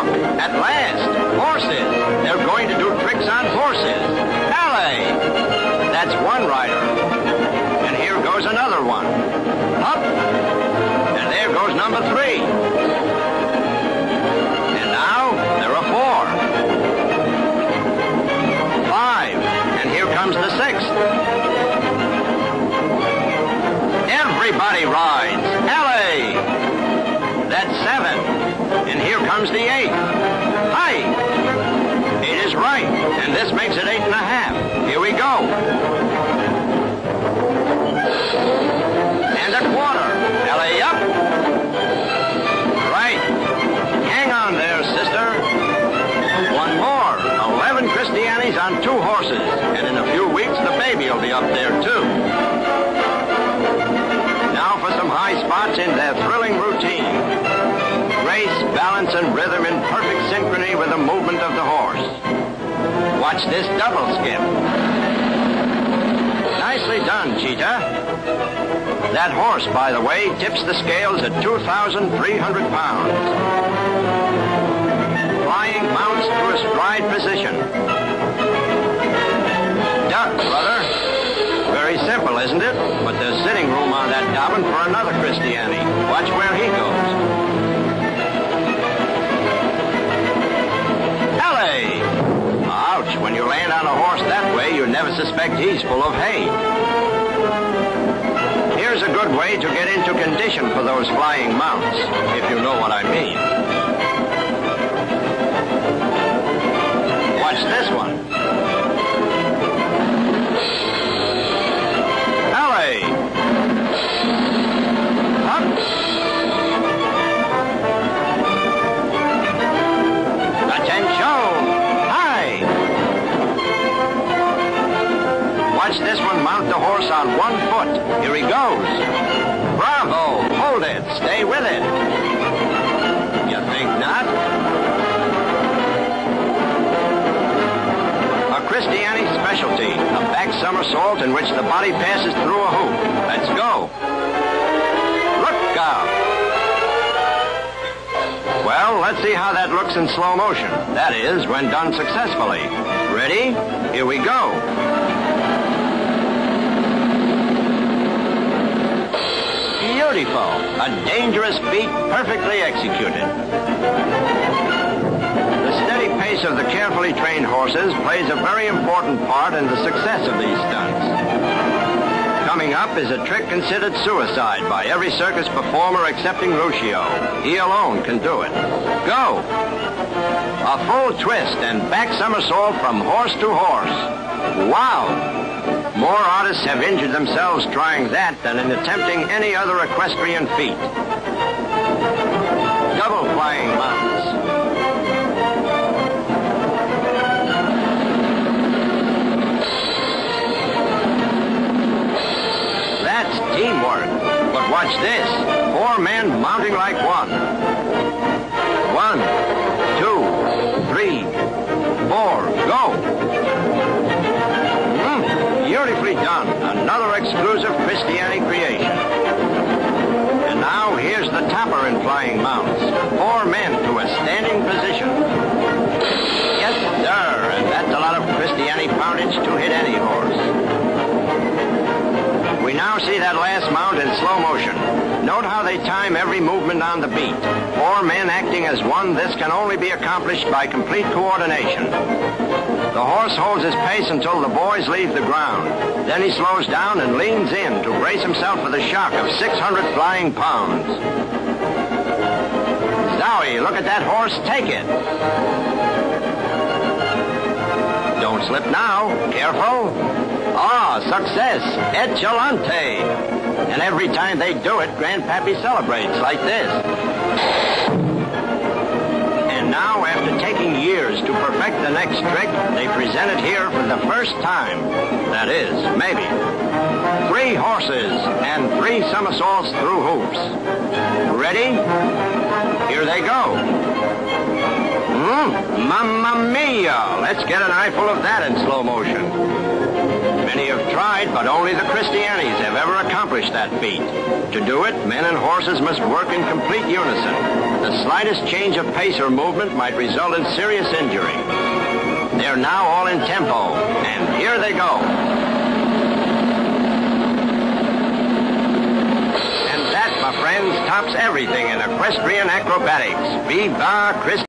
Look, at last, horses. They're going to do tricks on horses. Alley! That's one rider. And here goes another one. Up! And there goes number three. And now, there are four. Five. And here comes the sixth. Everybody rides. And here comes the eighth. Hi! It is right. And this makes it eight and a half. Here we go. And a quarter. Alley up. Right. Hang on there, sister. One more. Eleven Cristianis on two horses. And in a few weeks, the baby will be up there, too. Now for some high spots in their thrilling routine. Balance, and rhythm in perfect synchrony with the movement of the horse. Watch this double skip. Nicely done, Cheetah. That horse, by the way, tips the scales at 2,300 pounds. Flying mounts to a stride position. Duck, brother. Very simple, isn't it? But there's sitting room on that dobbin for another Cristiani. Watch where he goes. He's full of hay. Here's a good way to get into condition for those flying mounts, if you know what I mean. Watch this one. Horse on one foot. Here he goes. Bravo! Hold it. Stay with it. You think not? A Cristiani specialty, a back somersault in which the body passes through a hoop. Let's go. Look out! Well, let's see how that looks in slow motion. That is, when done successfully. Ready? Here we go. A dangerous feat perfectly executed. The steady pace of the carefully trained horses plays a very important part in the success of these stunts. Coming up is a trick considered suicide by every circus performer excepting Lucio. He alone can do it. Go! A full twist and back somersault from horse to horse. Wow! More artists have injured themselves trying that than in attempting any other equestrian feat. Double flying mounts. That's teamwork. But watch this. Four men mounting like one. One, two, three, four, go. Beautifully done. Another exclusive Cristiani creation. And now here's the topper in flying mounts. Four men to a standing position. Yes, sir. And that's a lot of Cristiani poundage to hit any horse. We now see that last mount in slow motion. Note how they time every movement on the beat. Four men acting as one, this can only be accomplished by complete coordination. The horse holds his pace until the boys leave the ground. Then he slows down and leans in to brace himself for the shock of 600 flying pounds. Zowie, look at that horse take it. Don't slip now. Careful. Ah, success. Echelante. And every time they do it, Grandpappy celebrates like this. And now, after taking years to perfect the next trick, they present it here for the first time. That is, maybe. Three horses and three somersaults through hoops. Ready? Here they go. Mmm, mamma mia! Let's get an eyeful of that in slow motion. Many have tried, but only the Cristianis have ever accomplished that feat. To do it, men and horses must work in complete unison. The slightest change of pace or movement might result in serious injury. They're now all in tempo, and here they go. And that, my friends, tops everything in equestrian acrobatics. Viva Christ!